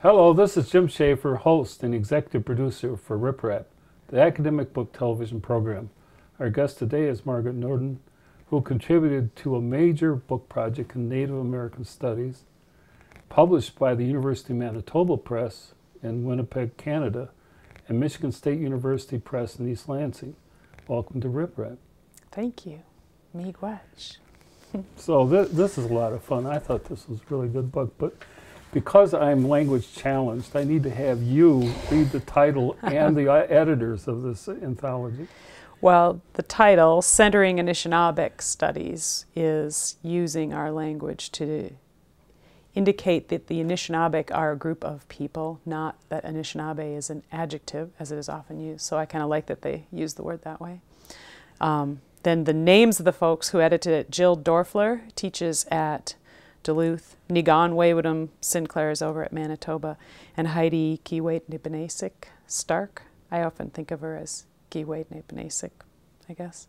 Hello, this is Jim Schaefer, host and executive producer for Riprap, the academic book television program. Our guest today is Margaret Noodin, who contributed to a major book project in Native American Studies, published by the University of Manitoba Press in Winnipeg, Canada, and Michigan State University Press in East Lansing. Welcome to Riprap. Thank you. Miigwech. So th- this is a lot of fun. I thought this was a really good book, but because I'm language challenged, I need to have you read the title and the uh, editors of this anthology. Well, the title, Centering Anishinaabeg Studies, is using our language to indicate that the Anishinaabe are a group of people, not that Anishinaabe is an adjective, as it is often used. So I kind of like that they use the word that way. Um, then the names of the folks who edited it Jill Doerfler teaches at Duluth, Niigaanwewidam Sinclair is over at Manitoba, and Heidi Kiiwetinepinesiik Stark. I often think of her as Kiiwetinepinesiik, I guess.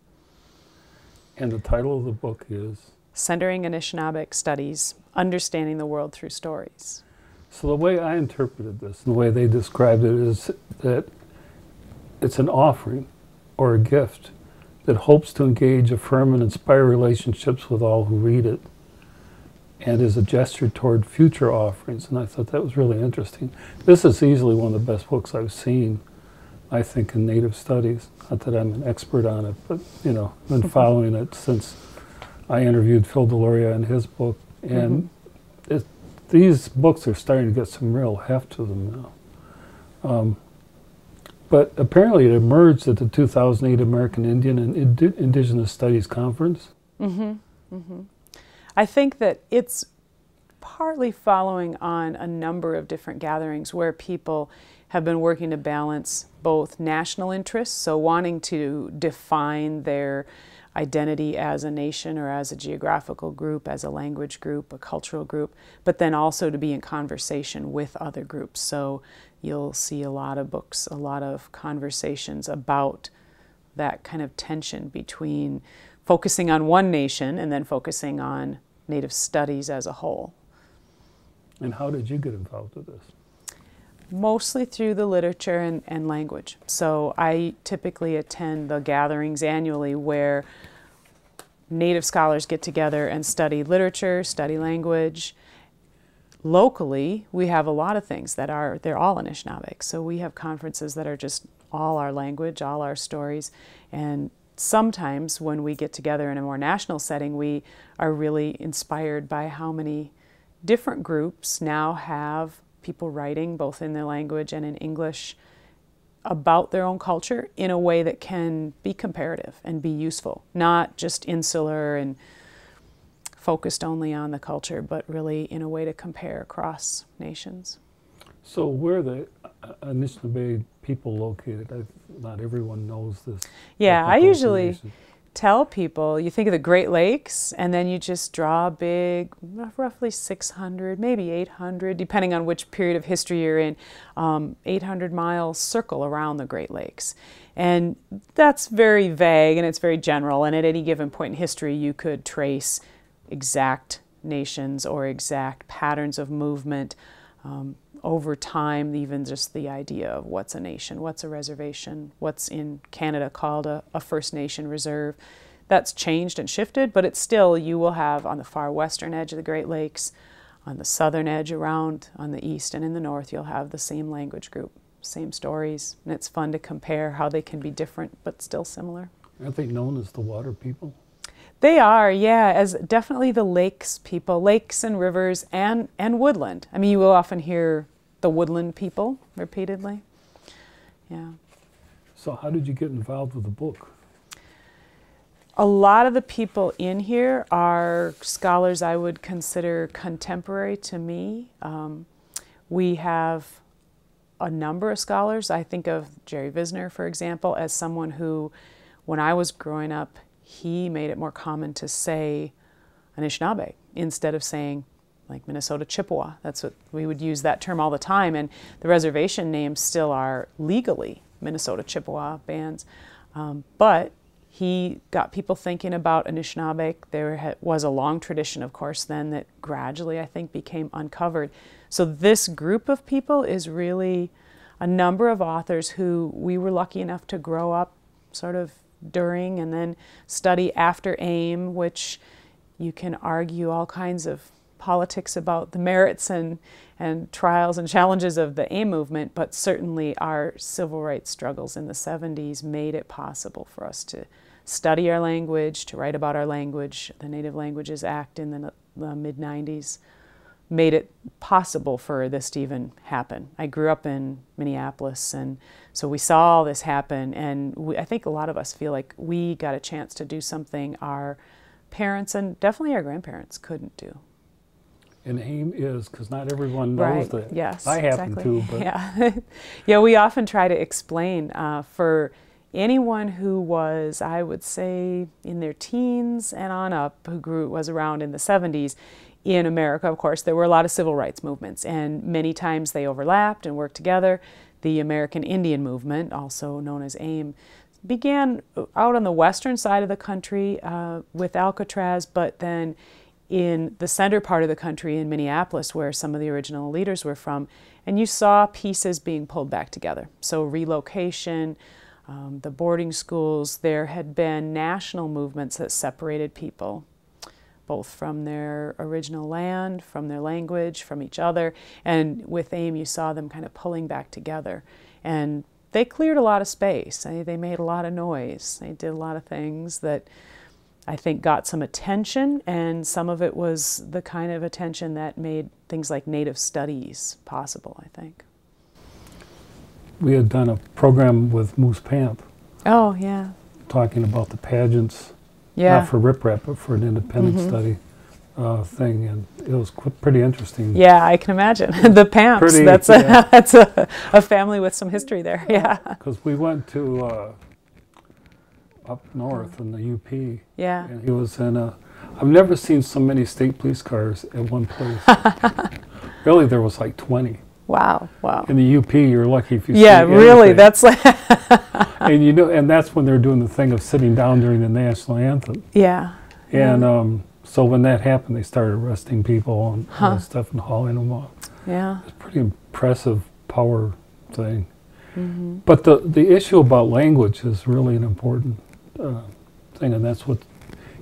And the title of the book is Centering Anishinaabeg Studies, Understanding the World Through Stories. So the way I interpreted this, and the way they described it, is that it's an offering or a gift that hopes to engage, affirm, and inspire relationships with all who read it, and is a gesture toward future offerings. And I thought that was really interesting. This is easily one of the best books I've seen, I think, in Native studies. Not that I'm an expert on it, but you know, I've been following it since I interviewed Phil Deloria in his book, and Mm-hmm. it, these books are starting to get some real heft to them now. Um, but apparently, it emerged at the 2008 American Indian and Indi- Indigenous Studies Conference. Mm-hmm. Mm-hmm. I think that it's partly following on a number of different gatherings where people have been working to balance both national interests, so wanting to define their identity as a nation or as a geographical group, as a language group, a cultural group, but then also to be in conversation with other groups. So you'll see a lot of books, a lot of conversations about that kind of tension between focusing on one nation and then focusing on Native studies as a whole. And how did you get involved with this? Mostly through the literature and, and language. So I typically attend the gatherings annually where Native scholars get together and study literature, study language. Locally, we have a lot of things that are, they're all Anishinaabeg. So we have conferences that are just all our language, all our stories. And sometimes when we get together in a more national setting, we are really inspired by how many different groups now have people writing both in their language and in English about their own culture in a way that can be comparative and be useful, not just insular and focused only on the culture, but really in a way to compare across nations. So, where are the uh, Anishinaabe people located? I, not everyone knows this. Yeah, I usually tell people you think of the Great Lakes and then you just draw a big, roughly 600, maybe 800, depending on which period of history you're in, um, 800 mile circle around the Great Lakes. And that's very vague and it's very general. And at any given point in history, you could trace exact nations or exact patterns of movement. Um, over time, even just the idea of what's a nation, what's a reservation, what's in Canada called a, a, First Nation reserve, that's changed and shifted, but it's still, you will have on the far western edge of the Great Lakes, on the southern edge around, on the east and in the north, you'll have the same language group, same stories, and it's fun to compare how they can be different but still similar. Aren't they known as the water people? They are, yeah, as definitely the lakes people, lakes and rivers and, and woodland. I mean, you will often hear the woodland people repeatedly. Yeah. So, how did you get involved with the book? A lot of the people in here are scholars I would consider contemporary to me. Um, we have a number of scholars. I think of Jerry Vizenor, for example, as someone who, when I was growing up, he made it more common to say Anishinaabe instead of saying like Minnesota Chippewa. That's what we would use that term all the time. And the reservation names still are legally Minnesota Chippewa bands. Um, but he got people thinking about Anishinaabe. There was a long tradition, of course, then that gradually, I think, became uncovered. So, this group of people is really a number of authors who we were lucky enough to grow up sort of during and then study after AIM, which you can argue all kinds of politics about the merits and, and trials and challenges of the AIM movement, but certainly our civil rights struggles in the 70s made it possible for us to study our language, to write about our language. The Native Languages Act in the, the mid 90s made it possible for this to even happen. I grew up in Minneapolis, and so we saw all this happen, and we, I think a lot of us feel like we got a chance to do something our parents and definitely our grandparents couldn't do. And AIM is because not everyone knows right. that. Yes, I happen exactly. to, but yeah, yeah. We often try to explain uh, for anyone who was, I would say, in their teens and on up, who grew was around in the 70s. In America, of course, there were a lot of civil rights movements, and many times they overlapped and worked together. The American Indian Movement, also known as AIM, began out on the western side of the country uh, with Alcatraz, but then in the center part of the country in Minneapolis, where some of the original leaders were from, and you saw pieces being pulled back together. So, relocation, um, the boarding schools, there had been national movements that separated people, both from their original land, from their language, from each other. And with AIM, you saw them kind of pulling back together. And they cleared a lot of space. They made a lot of noise. They did a lot of things that I think got some attention, and some of it was the kind of attention that made things like Native studies possible, I think. we had done a program with Moose Pamp Oh, yeah. talking about the pageants, Yeah. not for Riprap, but for an independent Mhm. study uh, thing, and it was qu- pretty interesting. Yeah, I can imagine. the Pamps, Pretty- that's, a, yeah. that's a, a family with some history there. Yeah. Because we went to uh, up north in the UP, Yeah. and he was in a. I've never seen so many state police cars at one place. really, there was like 20. Wow. Wow. In the UP, you're lucky if you Yeah, see really. That's like, and you know, and that's when they're doing the thing of sitting down during the national anthem. yeah. And um, so when that happened, they started arresting people and, Huh. and stuff and hauling them off. Yeah. It's a pretty impressive power thing. hmm But the the issue about language is really an important uh, thing, and that's what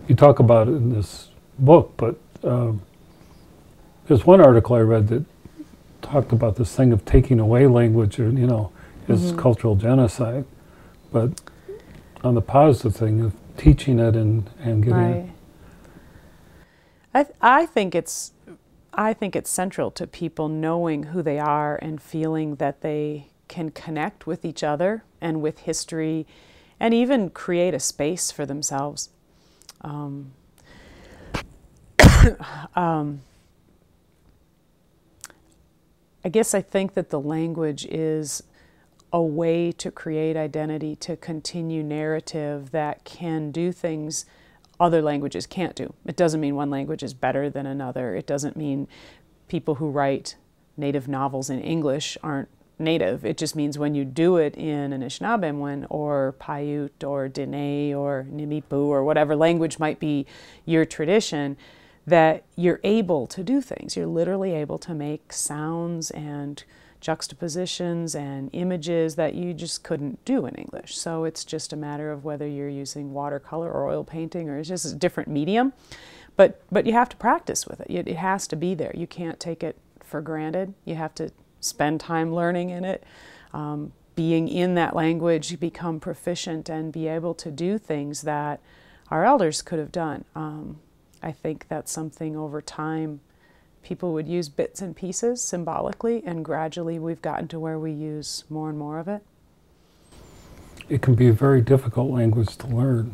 you talk about in this book. But um, there's one article I read that talked about this thing of taking away language, or you know, is Mhm. cultural genocide. But on the positive thing of teaching it and and getting it I, th- I think it's I think it's central to people knowing who they are and feeling that they can connect with each other and with history and even create a space for themselves. Um, um, I guess I think that the language is a way to create identity, to continue narrative that can do things other languages can't do. It doesn't mean one language is better than another. It doesn't mean people who write native novels in English aren't native. It just means when you do it in Anishinaabemowin or Paiute or Dene or Nimipu or whatever language might be your tradition, that you're able to do things. You're literally able to make sounds and juxtapositions and images that you just couldn't do in English. So it's just a matter of whether you're using watercolor or oil painting or it's just a different medium. But, but you have to practice with it. It has to be there. You can't take it for granted. You have to spend time learning in it. Um, being in that language, you become proficient and be able to do things that our elders could have done. Um, I think that's something over time people would use bits and pieces symbolically, and gradually we've gotten to where we use more and more of it. it can be a very difficult language to learn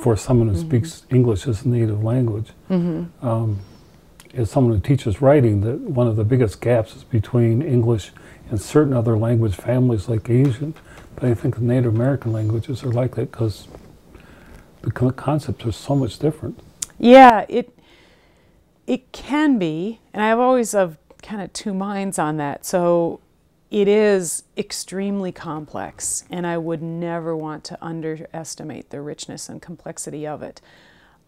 for someone who Mhm. speaks English as a native language. Mm-hmm. Um, as someone who teaches writing, that one of the biggest gaps is between English and certain other language families like Asian. But I think the Native American languages are like that because the concepts are so much different. Yeah, it it can be, and I've always of kind of two minds on that. So it is extremely complex, and I would never want to underestimate the richness and complexity of it.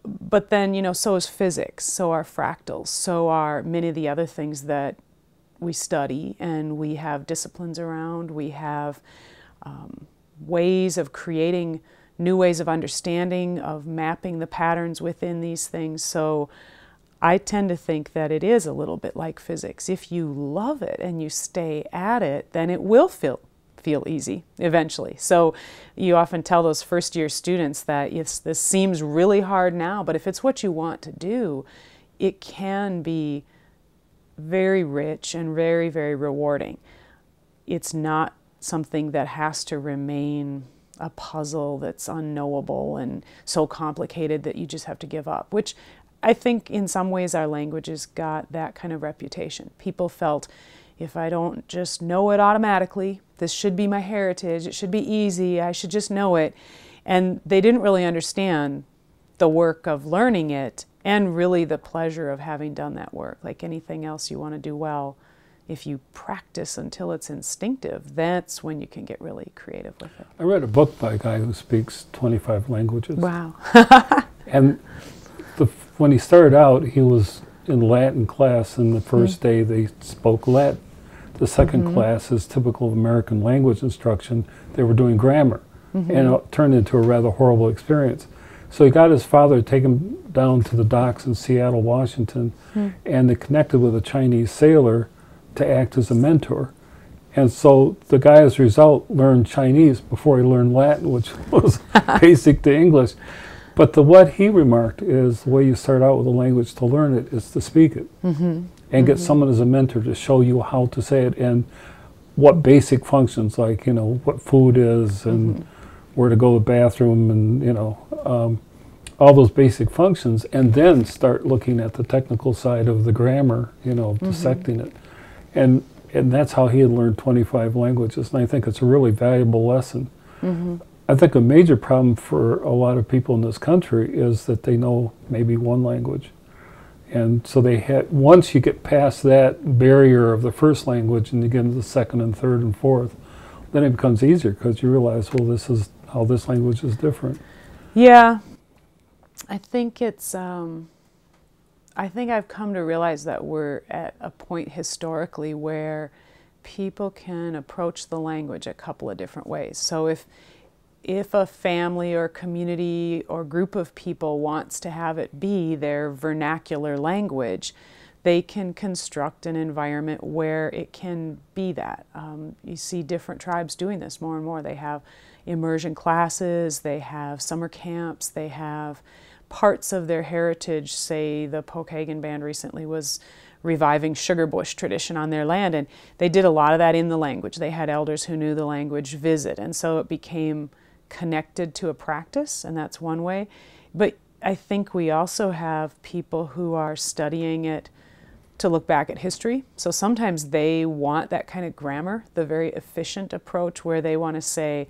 But then, you know, so is physics, so are fractals, so are many of the other things that we study and we have disciplines around. We have um, ways of creating new ways of understanding, of mapping the patterns within these things. So I tend to think that it is a little bit like physics. If you love it and you stay at it, then it will feel feel easy eventually. So you often tell those first year students that yes, this seems really hard now, but if it's what you want to do, it can be very rich and very, very rewarding. It's not something that has to remain a puzzle that's unknowable and so complicated that you just have to give up, which I think in some ways our languages got that kind of reputation. People felt if I don't just know it automatically, this should be my heritage, it should be easy, I should just know it. And they didn't really understand the work of learning it and really the pleasure of having done that work. Like anything else you want to do well, if you practice until it's instinctive, that's when you can get really creative with it. I read a book by a guy who speaks 25 languages. Wow. and the, when he started out, he was in Latin class, and the 1st mm day they spoke Latin. The 2nd mm-hmm. class is typical of American language instruction. They were doing grammar, mm-hmm. and it turned into a rather horrible experience. So he got his father to take him down to the docks in Seattle, Washington, mm. and they connected with a Chinese sailor to act as a mentor. And so the guy, as a result, learned Chinese before he learned Latin, which was basic to English. But the what he remarked is the way you start out with a language to learn it is to speak it mm-hmm. and mm-hmm. get someone as a mentor to show you how to say it and what basic functions, like you know what food is and mm-hmm. where to go to the bathroom and you know um, all those basic functions, and then start looking at the technical side of the grammar, you know, mm-hmm. dissecting it, and and that's how he had learned 25 languages, and I think it's a really valuable lesson. I think a major problem for a lot of people in this country is that they know maybe one language. And so they had, once you get past that barrier of the first language and you get into the second and third and fourth, then it becomes easier because you realize, well, this is how this language is different. Yeah. I think it's, um, I think I've come to realize that we're at a point historically where people can approach the language a couple of different ways. So if, if a family or community or group of people wants to have it be their vernacular language, they can construct an environment where it can be that. Um, you see different tribes doing this more and more. They have immersion classes, they have summer camps, they have parts of their heritage. Say the Pokagon band recently was reviving sugar bush tradition on their land, and they did a lot of that in the language. They had elders who knew the language visit, and so it became connected to a practice, and that's one way. But I think we also have people who are studying it to look back at history. So sometimes they want that kind of grammar, the very efficient approach where they want to say,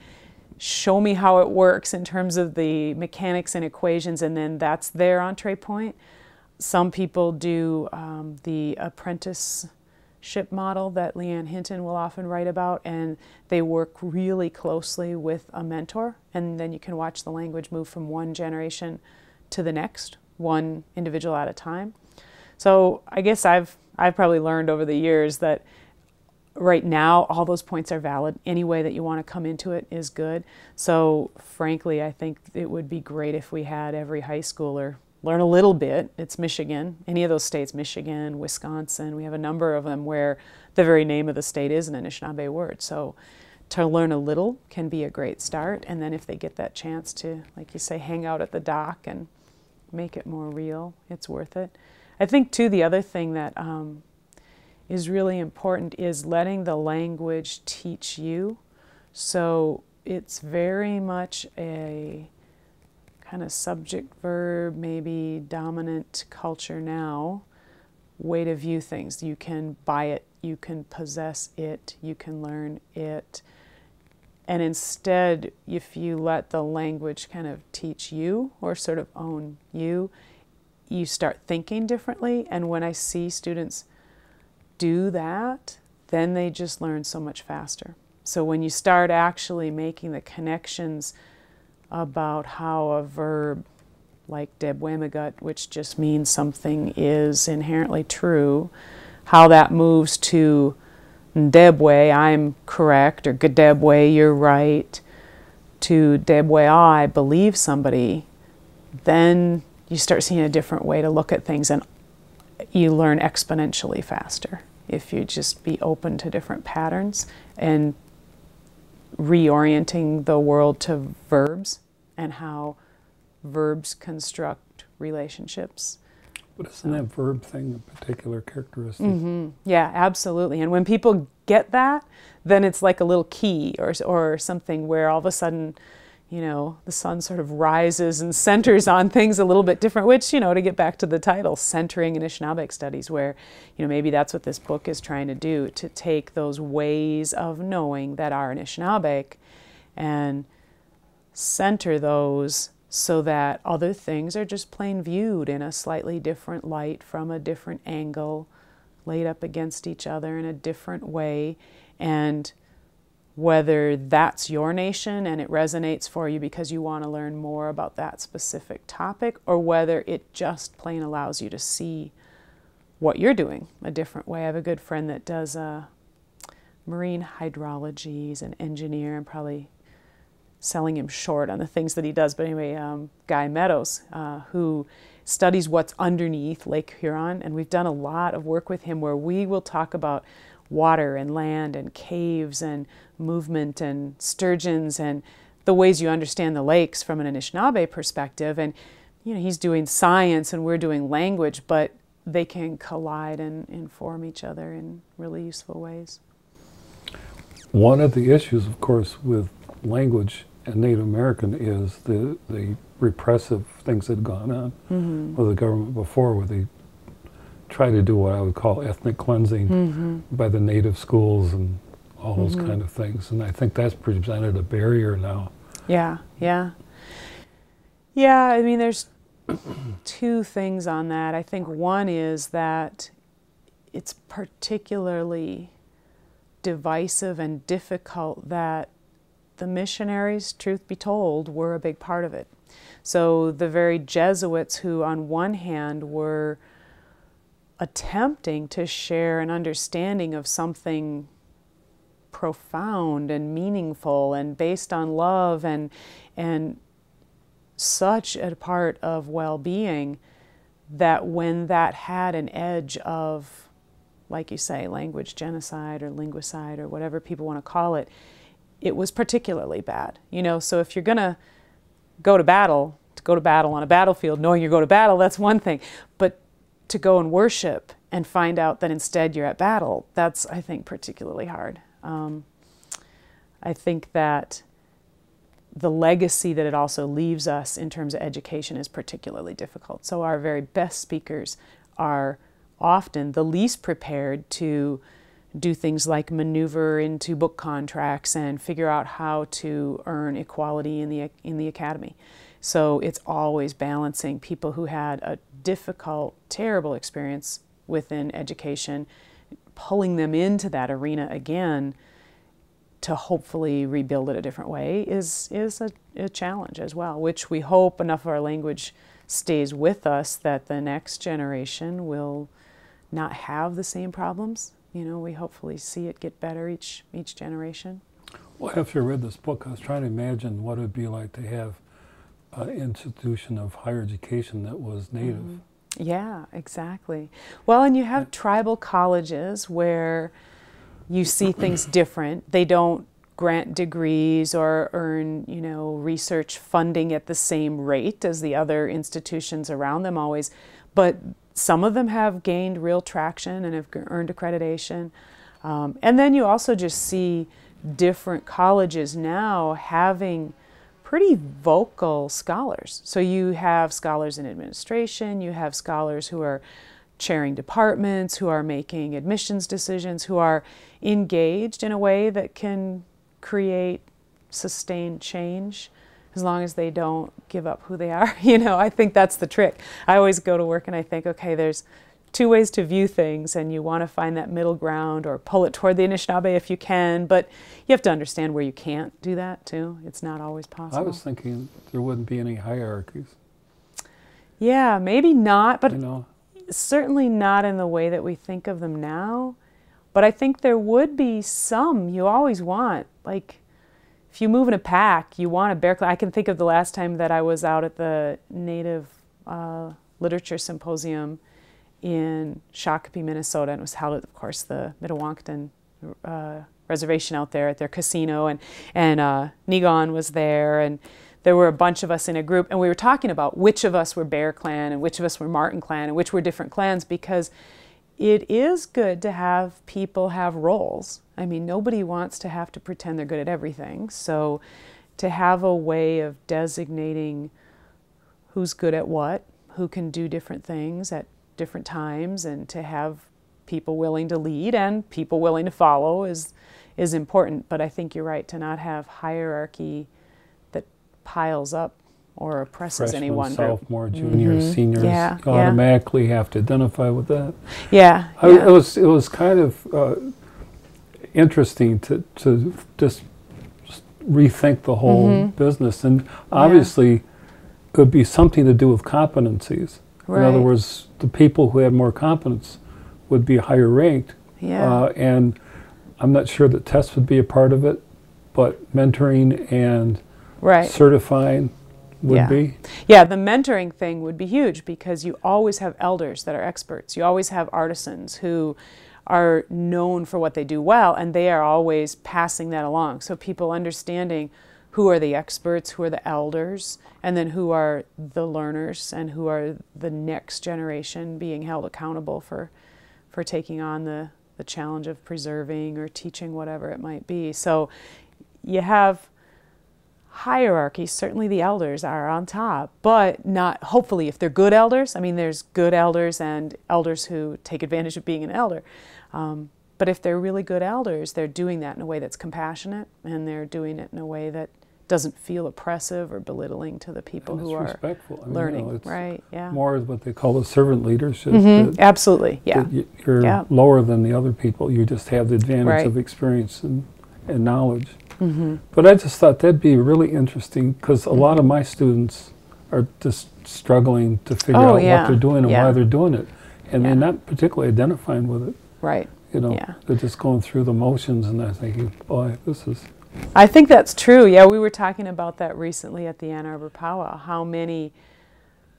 show me how it works in terms of the mechanics and equations, and then that's their entree point. Some people do um, the apprentice ship model that Leanne Hinton will often write about, and they work really closely with a mentor, and then you can watch the language move from one generation to the next, one individual at a time. So I guess I've I've probably learned over the years that right now all those points are valid. Any way that you want to come into it is good. So frankly, I think it would be great if we had every high schooler learn a little bit. It's Michigan, any of those states, Michigan, Wisconsin. We have a number of them where the very name of the state is an Anishinaabe word. So to learn a little can be a great start. And then if they get that chance to, like you say, hang out at the dock and make it more real, it's worth it. I think, too, the other thing that um, is really important is letting the language teach you. So it's very much a kind of subject verb, maybe dominant culture now way to view things. You can buy it, you can possess it, you can learn it. And instead, if you let the language kind of teach you or sort of own you, you start thinking differently. And when I see students do that, then they just learn so much faster. So when you start actually making the connections about how a verb like debwemigut, which just means something is inherently true, how that moves to Debwe, I'm correct, or Gedebwe, you're right, to Debwe, I believe somebody, then you start seeing a different way to look at things and you learn exponentially faster if you just be open to different patterns and reorienting the world to verbs and how verbs construct relationships. But isn't that verb thing a particular characteristic? Mm-hmm. Yeah, absolutely. And when people get that, then it's like a little key or, or something where all of a sudden, you know, the sun sort of rises and centers on things a little bit different, which, you know, to get back to the title, Centering Anishinaabeg Studies, where, you know, maybe that's what this book is trying to do, to take those ways of knowing that are Anishinaabe and center those so that other things are just plain viewed in a slightly different light from a different angle, laid up against each other in a different way. And whether that's your nation and it resonates for you because you want to learn more about that specific topic, or whether it just plain allows you to see what you're doing a different way. I have a good friend that does uh, marine hydrology. He's an engineer and probably selling him short on the things that he does. But anyway, um, Guy Meadows, uh, who studies what's underneath Lake Huron, and we've done a lot of work with him where we will talk about water and land and caves and movement and sturgeons and the ways you understand the lakes from an Anishinaabe perspective. And you know, he's doing science and we're doing language, but they can collide and inform each other in really useful ways. One of the issues, of course, with language and Native American is the, the repressive things that had gone on mm-hmm. with the government before, where they try to do what I would call ethnic cleansing mm-hmm. by the native schools and all those mm-hmm. kind of things. And I think that's presented a barrier now. Yeah, yeah. Yeah, I mean, there's two things on that. I think one is that it's particularly divisive and difficult that the missionaries, truth be told, were a big part of it. So the very Jesuits, who on one hand were attempting to share an understanding of something profound and meaningful and based on love and and such a part of well-being that when that had an edge of like you say language genocide or linguicide or whatever people want to call it it was particularly bad. You know, so if you're going to go to battle, to go to battle on a battlefield, knowing you're going to battle, that's one thing. But to go and worship and find out that instead you're at battle, that's, I think, particularly hard. Um, I think that the legacy that it also leaves us in terms of education is particularly difficult. So, our very best speakers are often the least prepared to do things like maneuver into book contracts and figure out how to earn equality in the in the academy. So it's always balancing people who had a difficult, terrible experience within education, pulling them into that arena again to hopefully rebuild it a different way is is a, a challenge as well, which we hope enough of our language stays with us that the next generation will not have the same problems you know, we hopefully see it get better each each generation. Well, after I read this book, I was trying to imagine what it would be like to have an institution of higher education that was native. Mm-hmm. Yeah, exactly. Well, and you have yeah. tribal colleges where you see things different. They don't grant degrees or earn, you know, research funding at the same rate as the other institutions around them always, but some of them have gained real traction and have earned accreditation. Um, and then you also just see different colleges now having pretty vocal scholars. So you have scholars in administration, you have scholars who are chairing departments, who are making admissions decisions, who are engaged in a way that can create sustained change as long as they don't give up who they are. You know, I think that's the trick. I always go to work and I think, okay, there's two ways to view things, and you want to find that middle ground or pull it toward the Anishinaabe if you can, but you have to understand where you can't do that too. It's not always possible. I was thinking there wouldn't be any hierarchies. Yeah, maybe not, but you know, certainly not in the way that we think of them now. But I think there would be some you always want. Like, if you move in a pack, you want a bear clan. I can think of the last time that I was out at the Native uh, Literature Symposium in Shakopee, Minnesota, and was held at, of course, the Mdewakanton uh, reservation out there at their casino, and and uh, Niigaan was there, and there were a bunch of us in a group, and we were talking about which of us were Bear Clan and which of us were Marten Clan and which were different clans because it is good to have people have roles. I mean, nobody wants to have to pretend they're good at everything. So to have a way of designating who's good at what, who can do different things at different times, and to have people willing to lead and people willing to follow is is important. But I think you're right to not have hierarchy that piles up or oppresses freshman, any one group. sophomore, juniors, Mhm. seniors, Yeah, you yeah. automatically have to identify with that. Yeah, I, yeah. It was it was kind of uh, interesting to to just rethink the whole Mhm. business, and obviously it would be something to do with competencies. In other words, the people who had more competence would be higher ranked, yeah. uh, and I'm not sure that tests would be a part of it, but mentoring and right. certifying would Yeah. be. Yeah, the mentoring thing would be huge because you always have elders that are experts. You always have artisans who are known for what they do well, and they are always passing that along. So people understanding who are the experts, who are the elders, and then who are the learners and who are the next generation being held accountable for for taking on the, the challenge of preserving or teaching whatever it might be. So you have hierarchy certainly the elders are on top but not hopefully if they're good elders i mean there's good elders and elders who take advantage of being an elder um, but if they're really good elders they're doing that in a way that's compassionate and they're doing it in a way that doesn't feel oppressive or belittling to the people who are respectful. I mean, you learning know, it's right yeah More what they call the servant leadership. Mhm, that- absolutely yeah you're Yeah. lower than the other people. You just have the advantage Right. of experience and, and knowledge. hmm But I just thought that'd be really interesting because a lot of my students are just struggling to figure Mm-hmm. Oh, out yeah. what they're doing and Yeah. why they're doing it. And they're not particularly identifying with it. right You know, Yeah. they're just going through the motions and they're thinking, boy, this is, I think that's true. Yeah, we were talking about that recently at the Ann Arbor Powwow. How many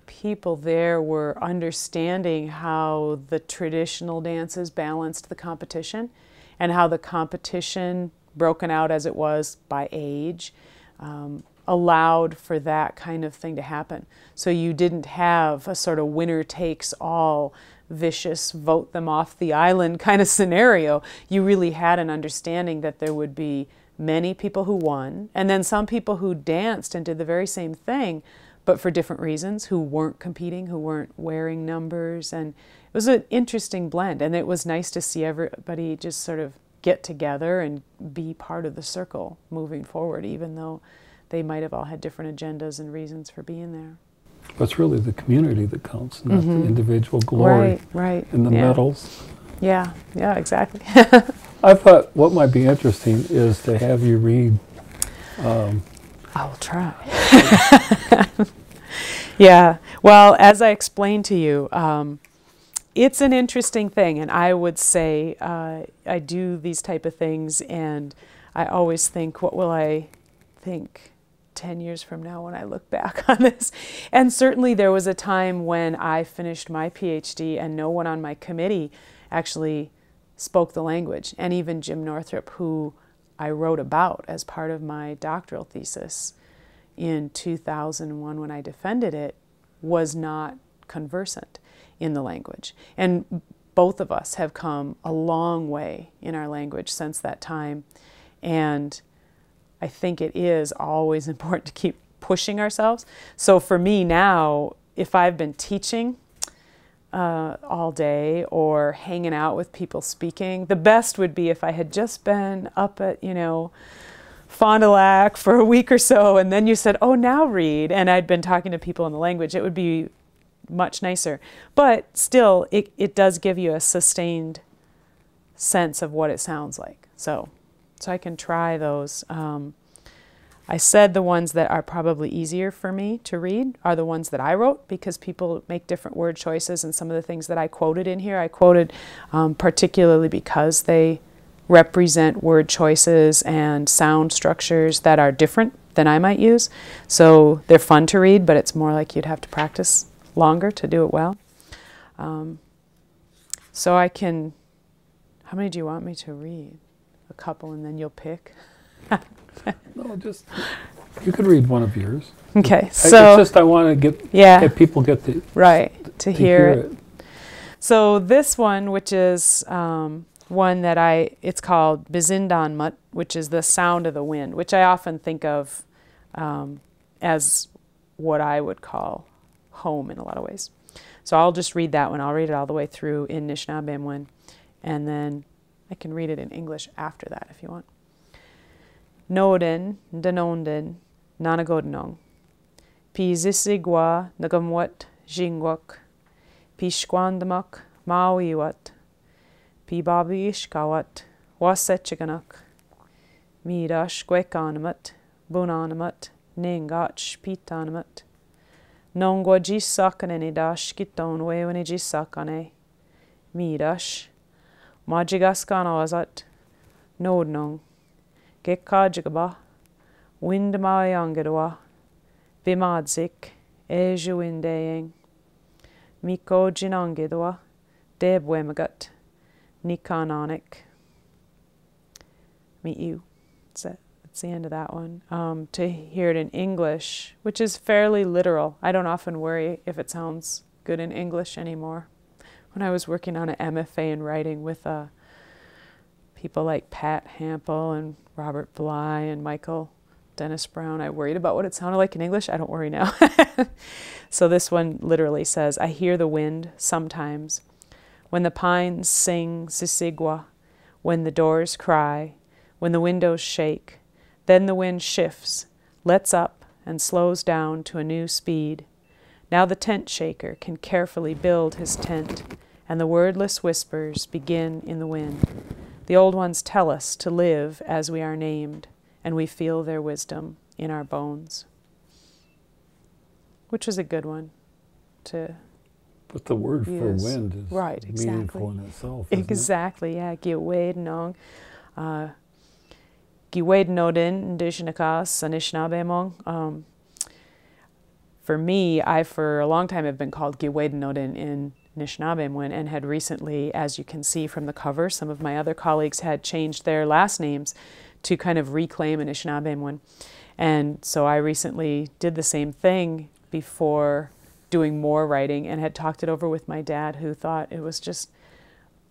people there were understanding how the traditional dances balanced the competition and how the competition, broken out as it was by age, um, allowed for that kind of thing to happen. So you didn't have a sort of winner takes all vicious vote them off the island kind of scenario. You really had an understanding that there would be many people who won and then some people who danced and did the very same thing but for different reasons who weren't competing, who weren't wearing numbers and it was an interesting blend and it was nice to see everybody just sort of get together and be part of the circle moving forward even though they might have all had different agendas and reasons for being there. but it's really the community that counts, not Mhm. the individual glory Right, right. and the yeah. medals. Yeah, yeah, exactly. I thought what might be interesting is to have you read um, I will try. yeah. Well, as I explained to you, um, it's an interesting thing, and I would say uh, I do these type of things, and I always think, what will I think 10 years from now when I look back on this? And certainly there was a time when I finished my PhD, and no one on my committee actually spoke the language, and even Jim Northrup, who I wrote about as part of my doctoral thesis in 2001 when I defended it, was not conversant in the language. And both of us have come a long way in our language since that time. And I think it is always important to keep pushing ourselves. So for me now, if I've been teaching uh, all day or hanging out with people speaking, the best would be if I had just been up at, you know, Fond du Lac for a week or so, and then you said, "Oh, now read," and I'd been talking to people in the language. It would be much nicer. But still, it, it does give you a sustained sense of what it sounds like. So, so I can try those. Um, I said the ones that are probably easier for me to read are the ones that I wrote because people make different word choices, and some of the things that I quoted in here, I quoted um, particularly because they represent word choices and sound structures that are different than I might use. So they're fun to read, but it's more like you'd have to practice longer to do it well. Um, so I can, how many do you want me to read? A couple and then you'll pick? No, just, you could read one of yours. Okay, so I- It's just I want to get, yeah, get people get to, right, to to hear hear it. it. So this one, which is um, one that I, it's called Bizindanmut, which is the sound of the wind, which I often think of um, as what I would call home in a lot of ways. So I'll just read that one. I'll read it all the way through in Nishnabemwin, and then I can read it in English after that if you want. Noden, Danonden, Nanagodnong, Pi Zisigwa, Nagamwat, Jingwak, Pishquandamak, Mauiwat, Pibabishkawat, Wasetchiganak, Midash Gwekanamat, Bunanamat, Ningach Pitanamat, Nongwa Jisakanenidash Kiton Wewanijisakane, Midash, Majigaskanawazat, Nodnong, Gekajigaba, Windmayangadwa, Bimadzik, Ejuindeying, Miko Jinangidwa, Debwemagut, Nikanonik. Meet you. That's it. That's the end of that one. Um, to hear it in English, which is fairly literal. I don't often worry if it sounds good in English anymore. When I was working on an MFA in writing with uh, people like Pat Hampl and Robert Bly and Michael Dennis Brown, I worried about what it sounded like in English. I don't worry now. so this one literally says, I hear the wind sometimes. When the pines sing sisigwa, when the doors cry, when the windows shake, then the wind shifts, lets up, and slows down to a new speed. Now the tent shaker can carefully build his tent, and the wordless whispers begin in the wind. The old ones tell us to live as we are named, and we feel their wisdom in our bones. Which is a good one to But the word for wind is Right, meaningful in itself. isn't it? Exactly, yeah. Giwednong. Uh, Giwednodin, Ndishnakas, Anishinabemong. Um, for me, I for a long time have been called Giwednodin in Nishnabemwin and had recently, as you can see from the cover, some of my other colleagues had changed their last names to kind of reclaim Anishinabemwin. And so I recently did the same thing before doing more writing and had talked it over with my dad, who thought it was just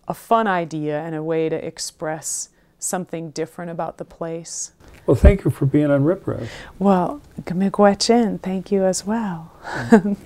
a fun idea and a way to express something different about the place. Well, thank you for being on Riprap. Well, Miigwetchin, thank you as well.